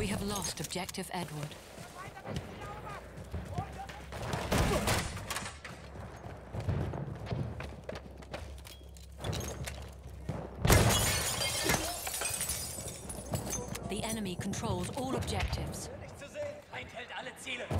We have lost objective Edward. The enemy controls all objectives. Feind hält alle Ziele.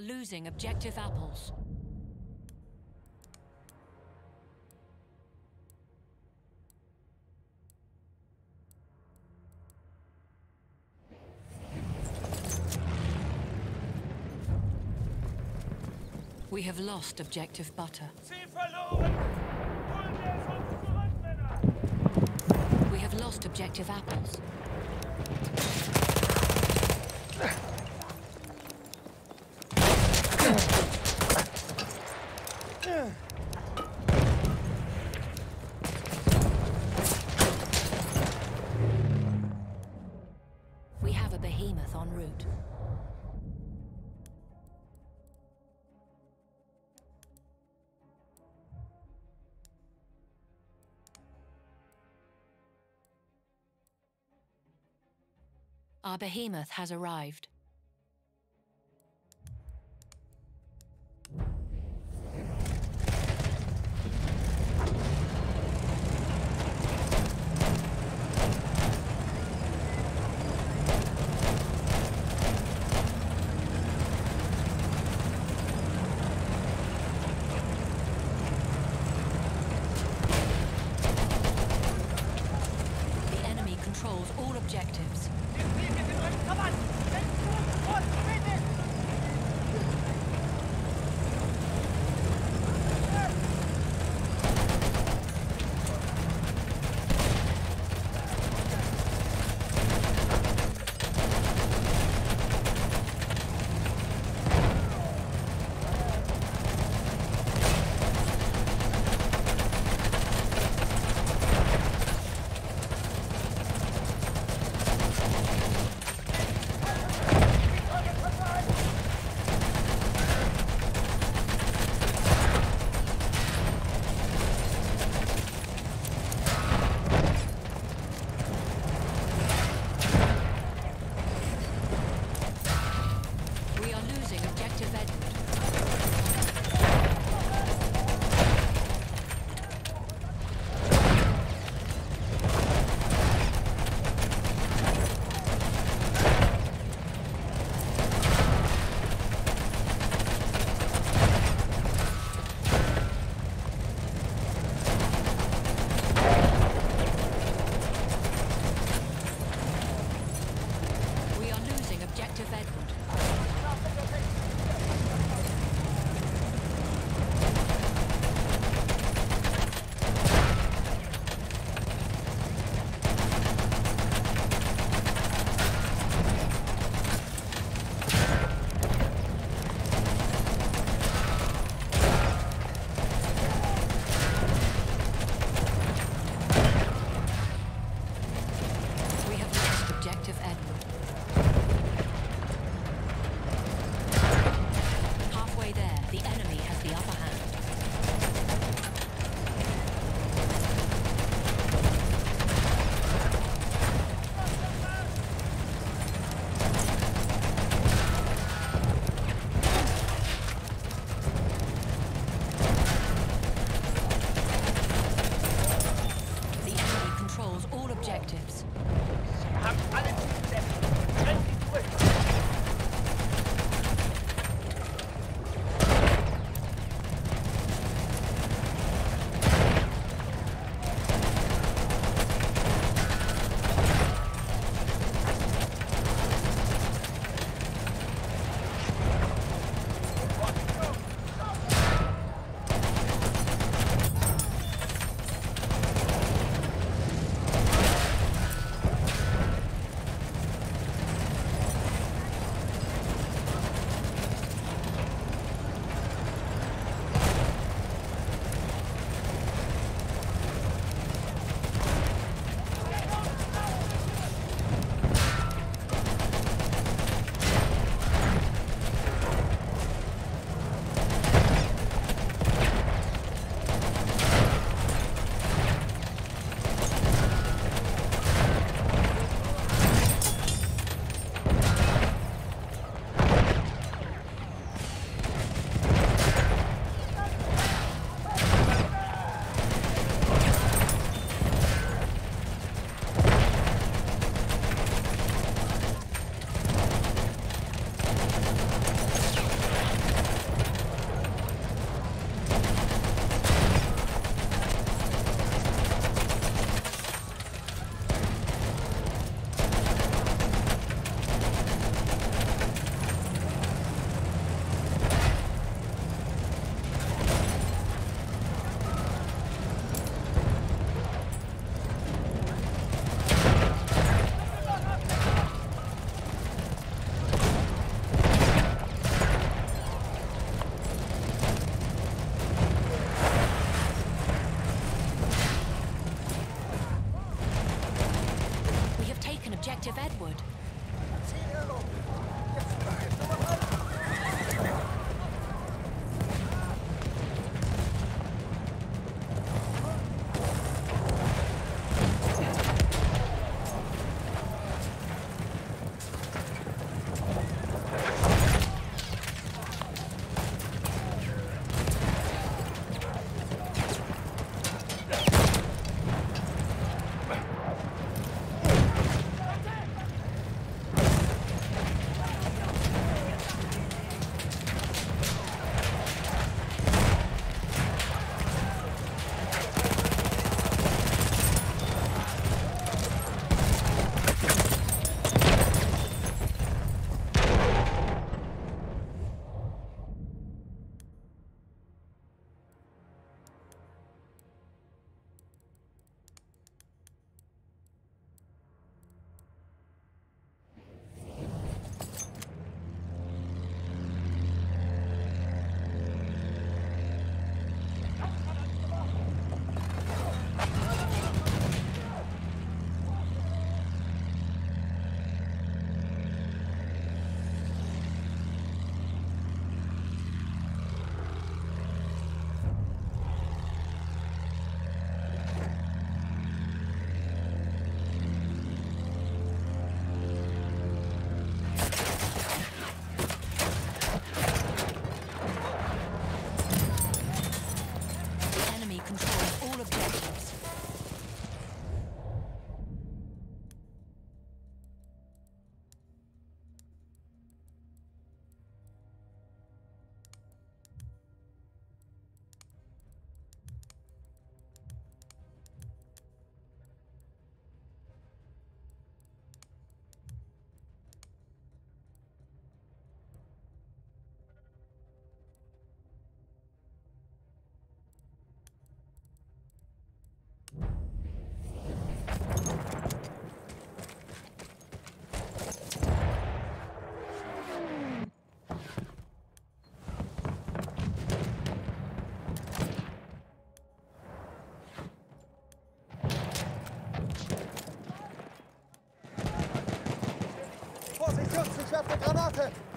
are losing objective apples. We have lost objective butter. We have lost objective apples. Our behemoth has arrived. The enemy controls all objectives. Schützenschärfe Granate!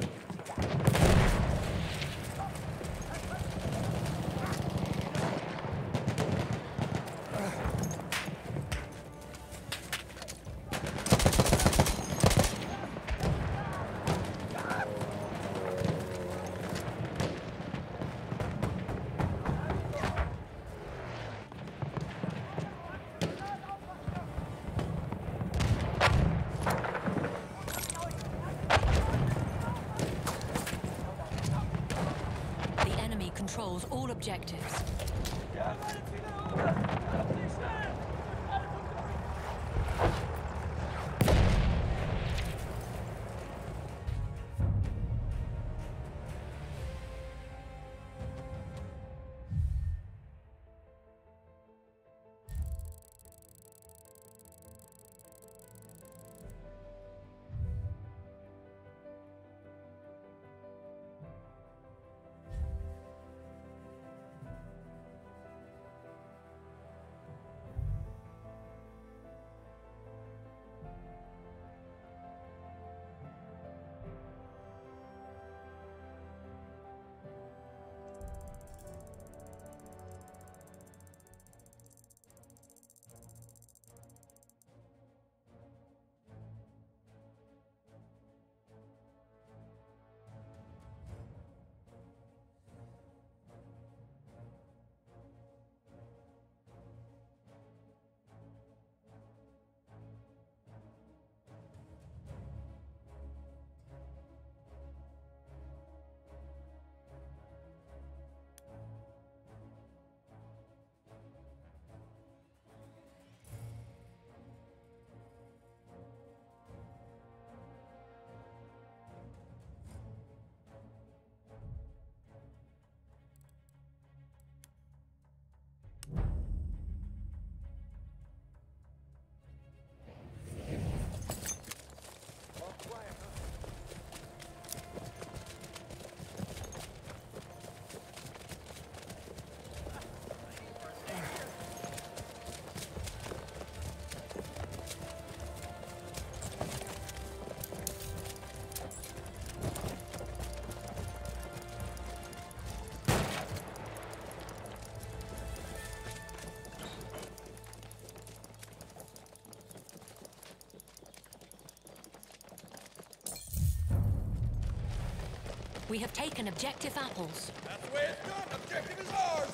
We have taken objective apples. That's the way it's done. Objective is ours.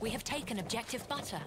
We have taken objective butter.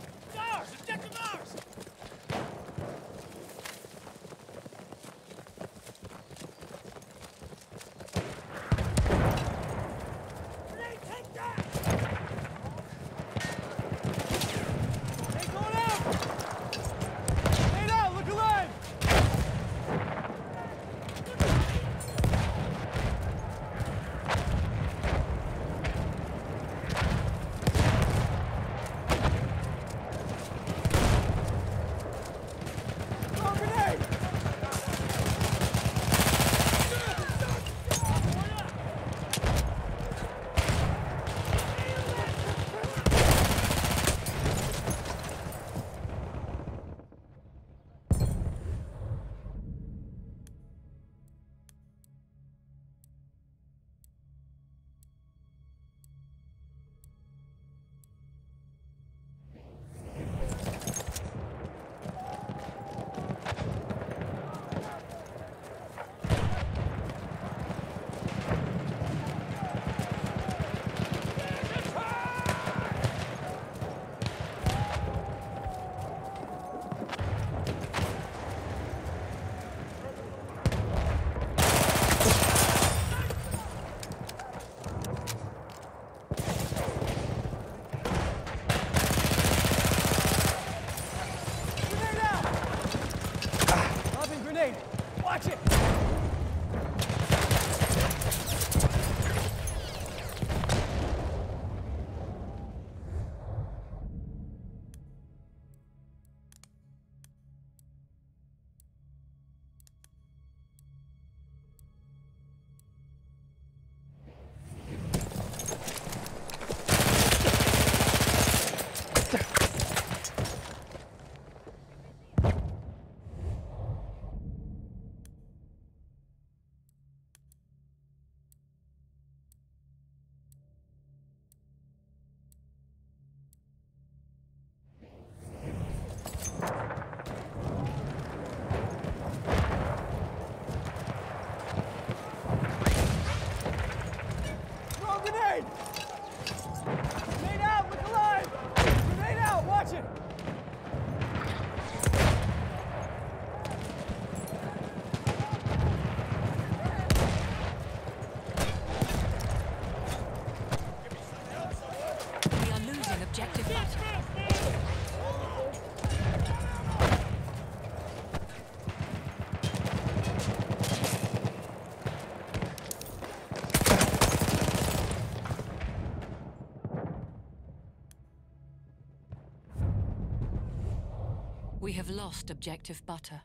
Have lost objective butter.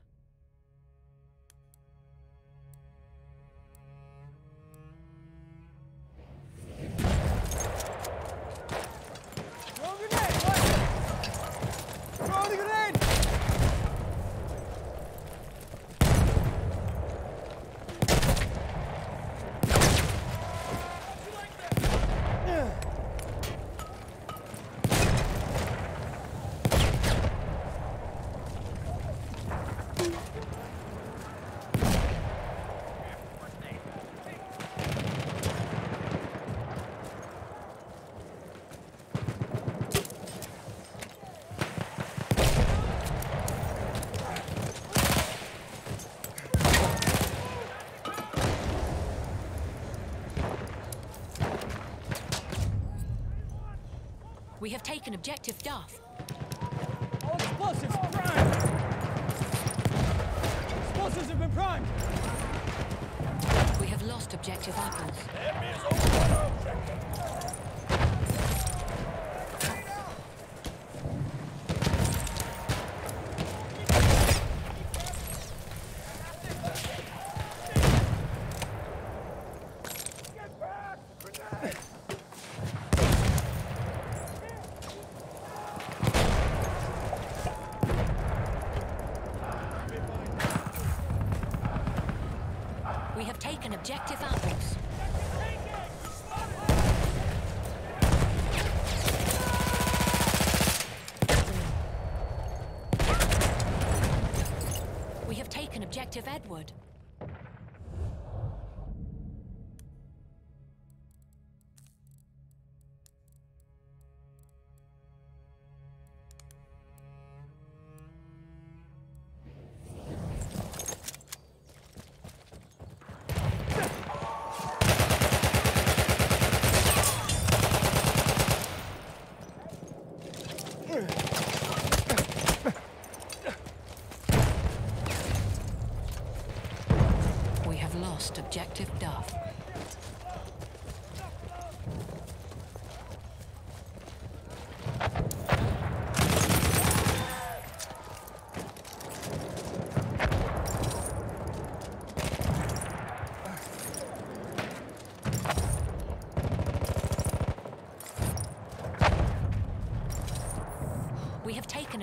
We have taken objective Duff. All explosives primed! Explosives have been primed! We have lost objective apples. Enemy is over on our objective. Get back! Grenade! We have taken objective apples. We have taken objective Edward.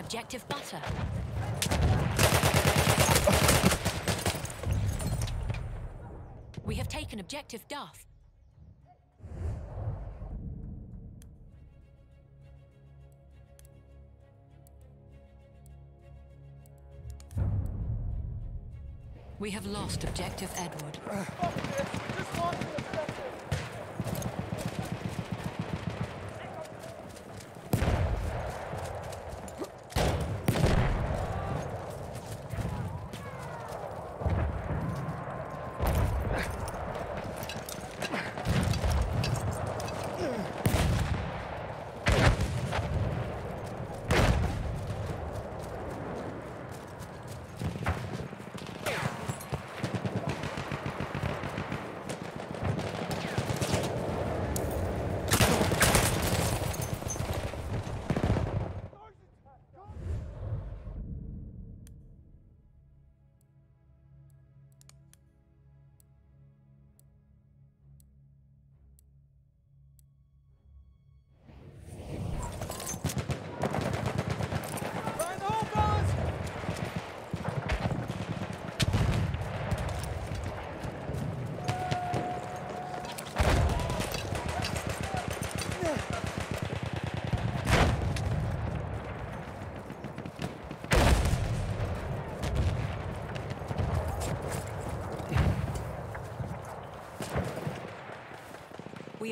Objective butter. We have taken objective Duff. We have lost objective Edward.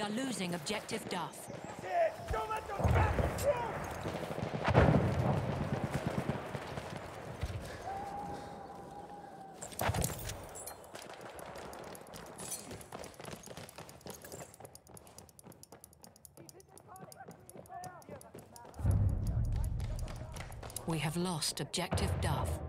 Are losing objective Duff. We have lost objective Duff.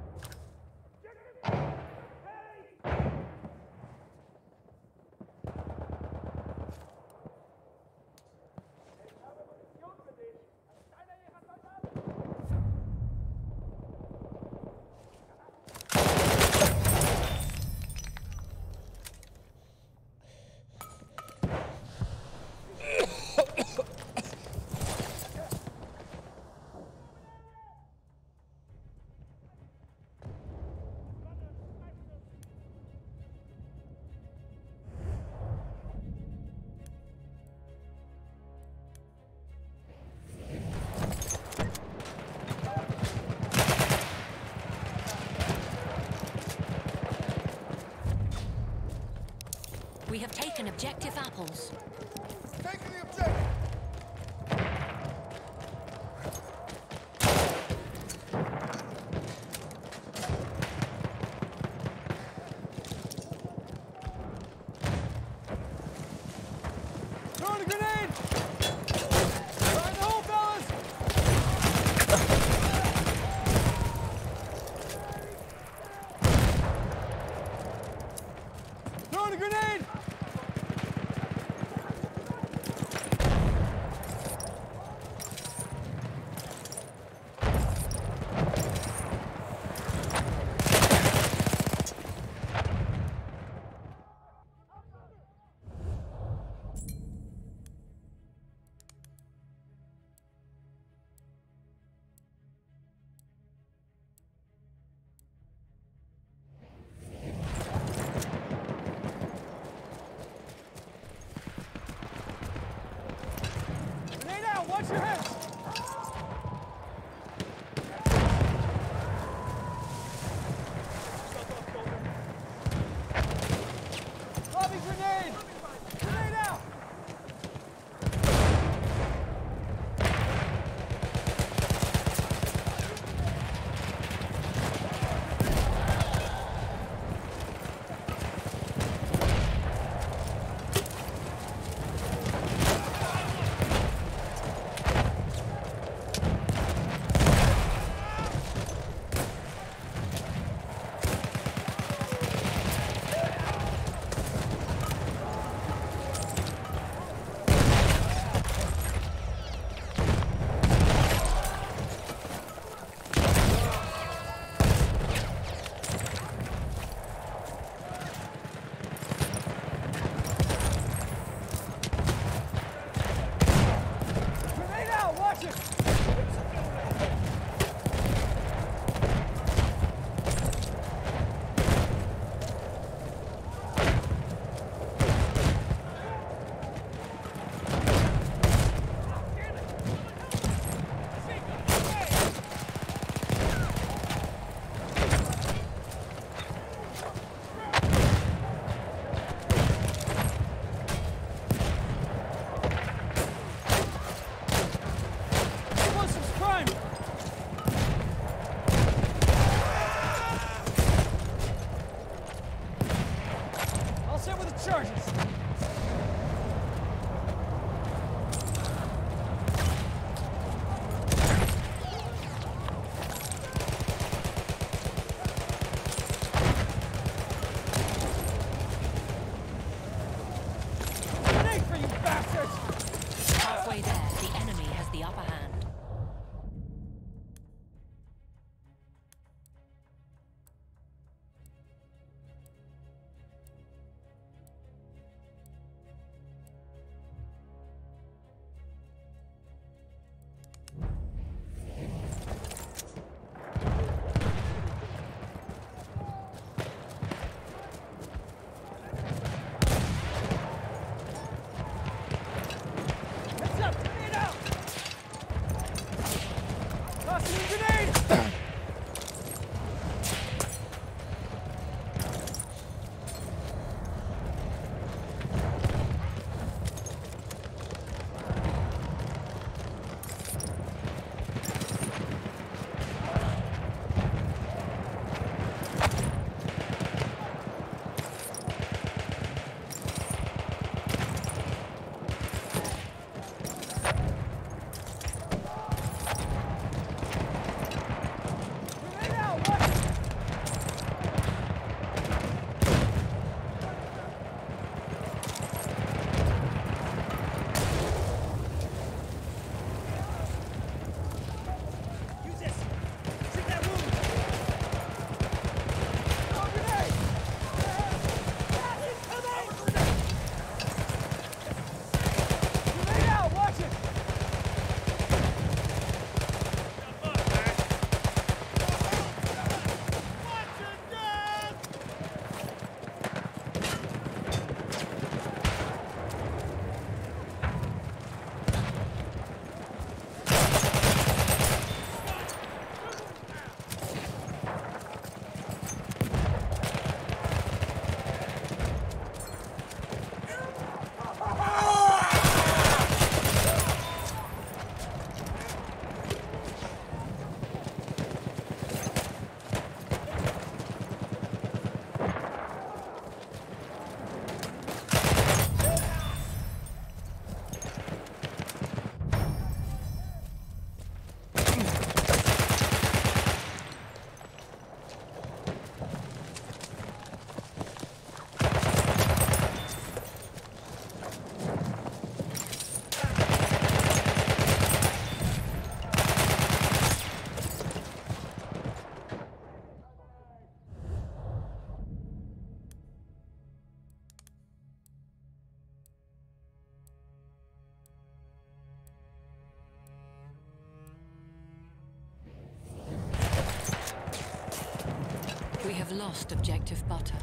objective butter.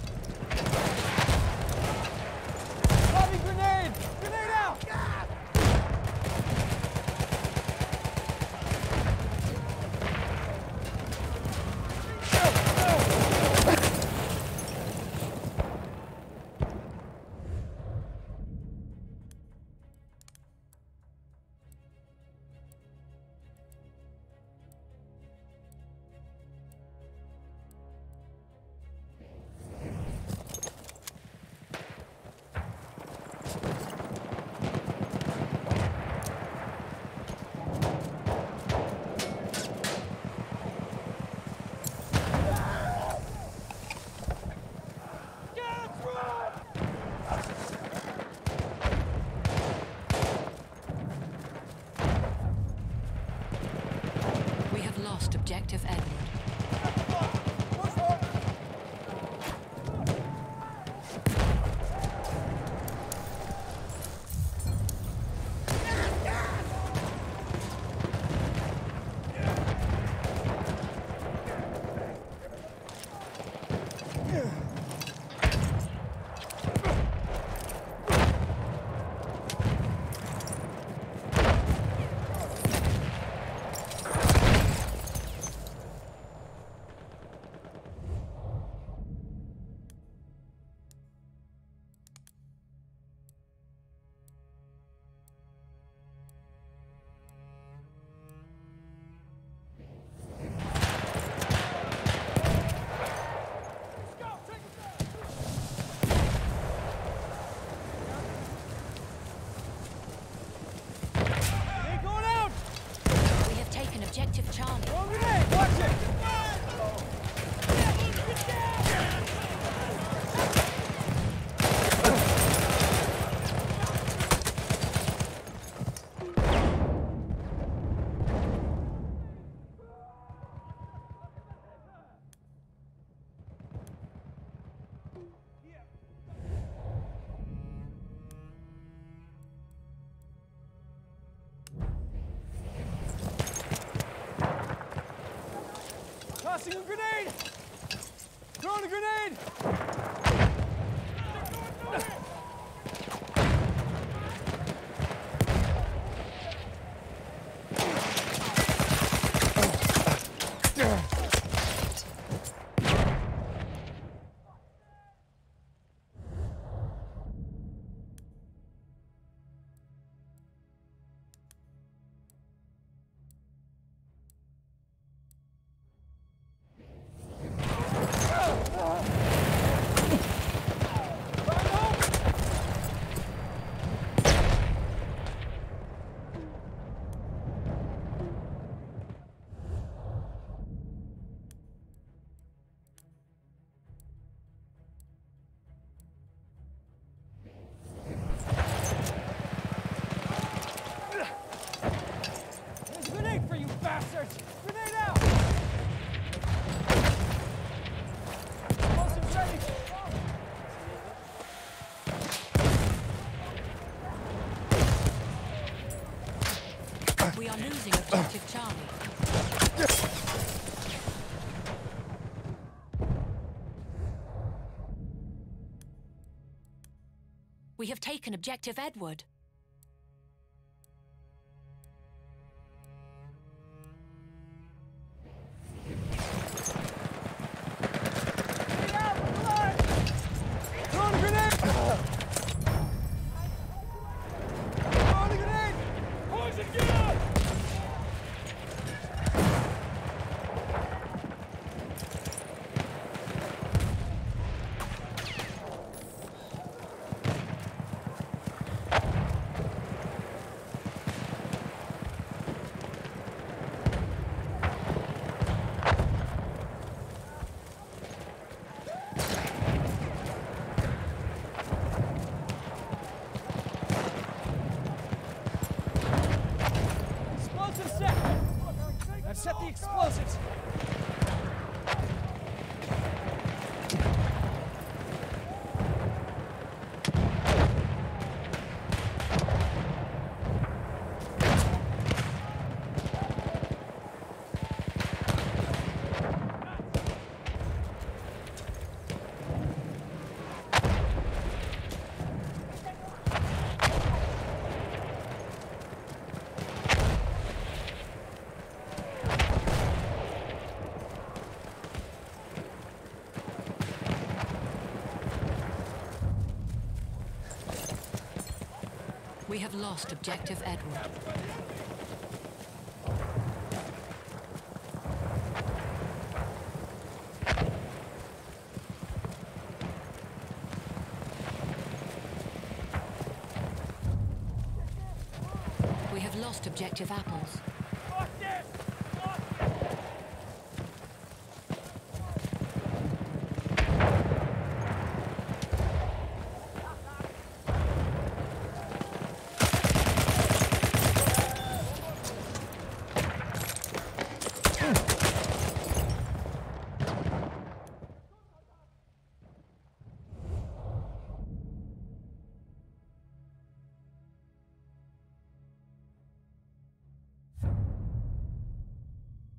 active enemy. Charmed. Losing objective Charlie. We have taken objective Edward. have lost objective A.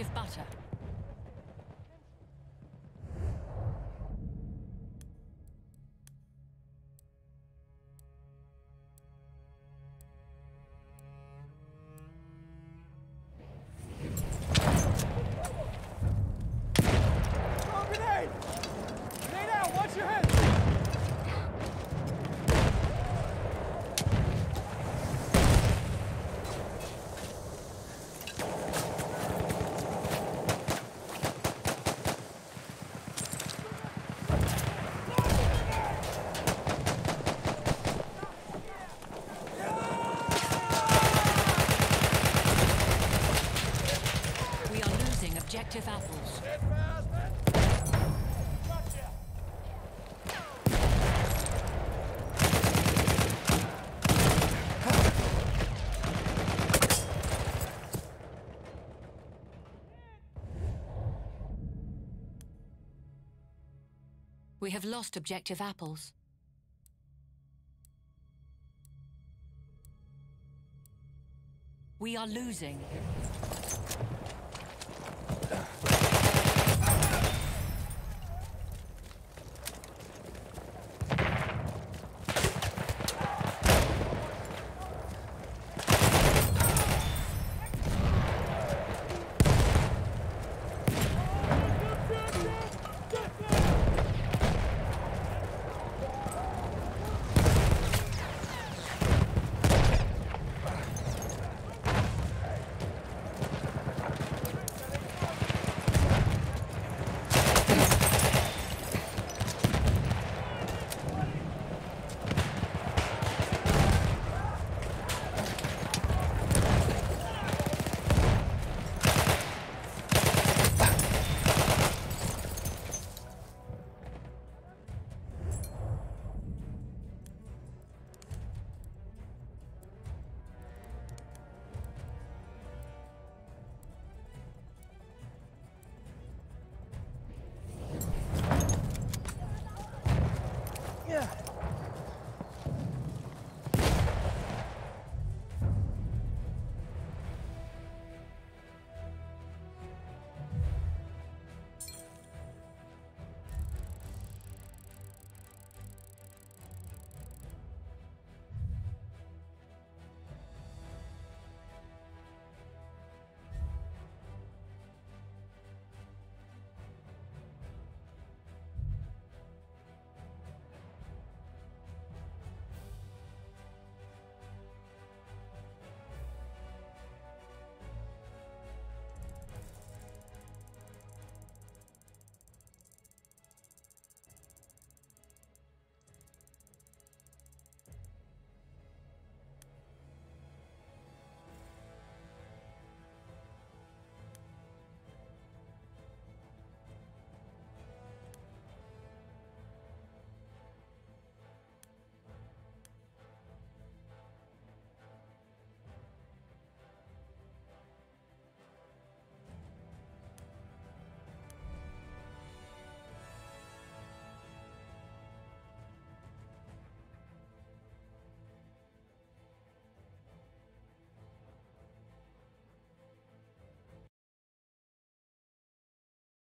Of butter. We have lost objective apples. We are losing.